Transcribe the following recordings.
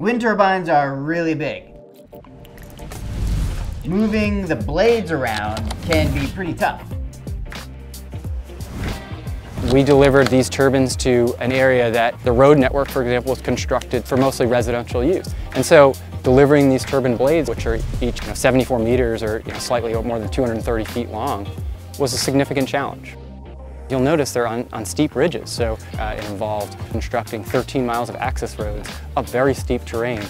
Wind turbines are really big. Moving the blades around can be pretty tough. We delivered these turbines to an area that the road network, for example, was constructed for mostly residential use. And so delivering these turbine blades, which are each you know, 74 meters or you know, slightly more than 230 feet long, was a significant challenge. You'll notice they're on, on steep ridges, so uh, it involved constructing 13 miles of access roads up very steep terrain.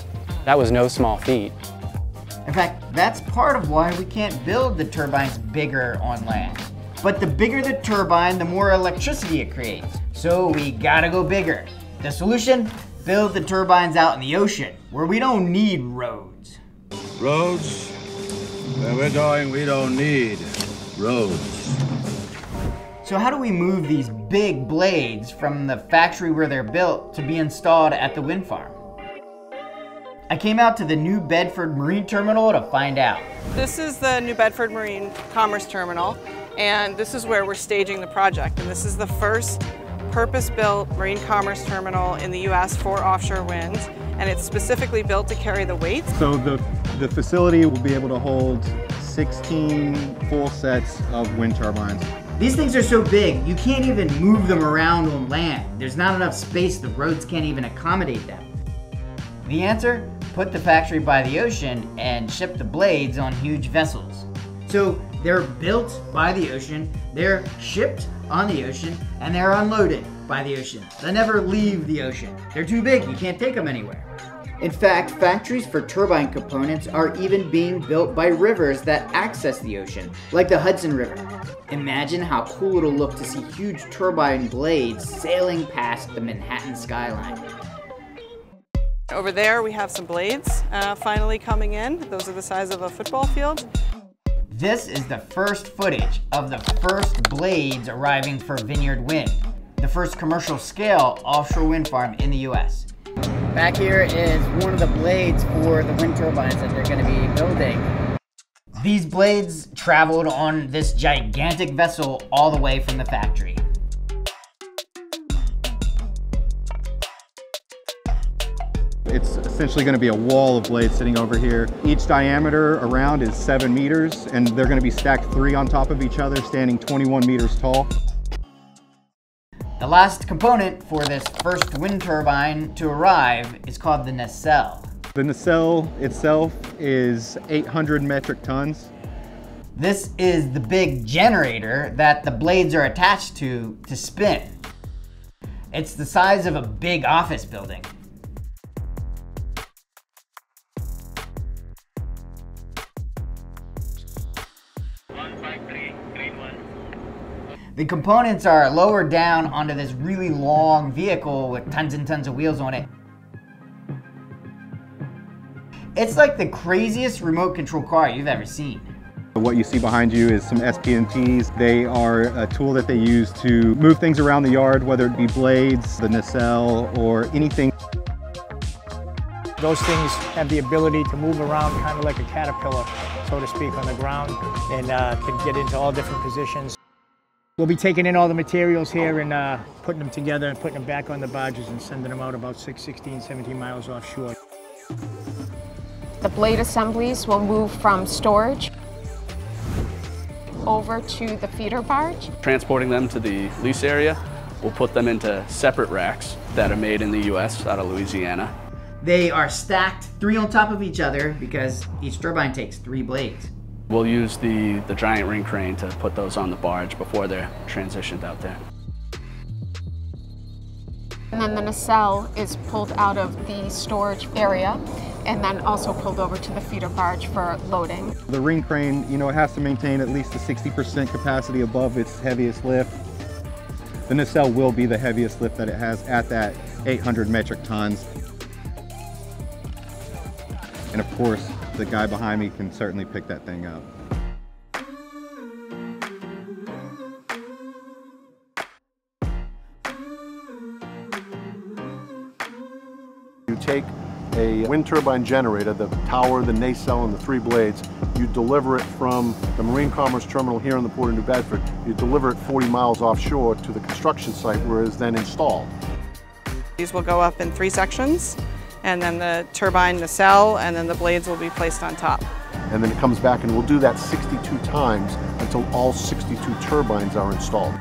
That was no small feat. In fact, that's part of why we can't build the turbines bigger on land. But the bigger the turbine, the more electricity it creates. So we gotta go bigger. The solution? Build the turbines out in the ocean, where we don't need roads. Roads? Where we're going, we don't need roads. So how do we move these big blades from the factory where they're built to be installed at the wind farm? I came out to the New Bedford Marine Terminal to find out. This is the New Bedford Marine Commerce Terminal, and this is where we're staging the project. And this is the first purpose-built marine commerce terminal in the U.S. for offshore wind, and it's specifically built to carry the weight. So the, the facility will be able to hold 16 full sets of wind turbines. These things are so big, you can't even move them around on land. There's not enough space, the roads can't even accommodate them. The answer? Put the factory by the ocean and ship the blades on huge vessels. So they're built by the ocean, they're shipped on the ocean, and they're unloaded by the ocean. They never leave the ocean. They're too big, you can't take them anywhere. In fact, factories for turbine components are even being built by rivers that access the ocean, like the Hudson River. Imagine how cool it'll look to see huge turbine blades sailing past the Manhattan skyline. Over there we have some blades uh, finally coming in. Those are the size of a football field. This is the first footage of the first blades arriving for Vineyard Wind, the first commercial scale offshore wind farm in the US. Back here is one of the blades for the wind turbines that they're going to be building. These blades traveled on this gigantic vessel all the way from the factory. It's essentially going to be a wall of blades sitting over here. Each diameter around is seven meters, and they're going to be stacked three on top of each other, standing 21 meters tall. The last component for this first wind turbine to arrive is called the nacelle. The nacelle itself is 800 metric tons. This is the big generator that the blades are attached to to spin. It's the size of a big office building. The components are lowered down onto this really long vehicle with tons and tons of wheels on it. It's like the craziest remote control car you've ever seen. What you see behind you is some SPMTs. They are a tool that they use to move things around the yard, whether it be blades, the nacelle, or anything. Those things have the ability to move around kind of like a caterpillar, so to speak, on the ground and uh, can get into all different positions. We'll be taking in all the materials here and uh, putting them together and putting them back on the barges and sending them out about 6, 16, 17 miles offshore. The blade assemblies will move from storage over to the feeder barge. Transporting them to the lease area, we'll put them into separate racks that are made in the U.S. out of Louisiana. They are stacked three on top of each other because each turbine takes three blades. We'll use the, the giant ring crane to put those on the barge before they're transitioned out there. And then the nacelle is pulled out of the storage area and then also pulled over to the feeder barge for loading. The ring crane, you know, it has to maintain at least a 60% capacity above its heaviest lift. The nacelle will be the heaviest lift that it has at that 800 metric tons. And of course, the guy behind me can certainly pick that thing up. You take a wind turbine generator, the tower, the nacelle, and the three blades, you deliver it from the Marine Commerce Terminal here in the Port of New Bedford, you deliver it 40 miles offshore to the construction site where it is then installed. These will go up in three sections and then the turbine nacelle, and then the blades will be placed on top. And then it comes back and we'll do that 62 times until all 62 turbines are installed.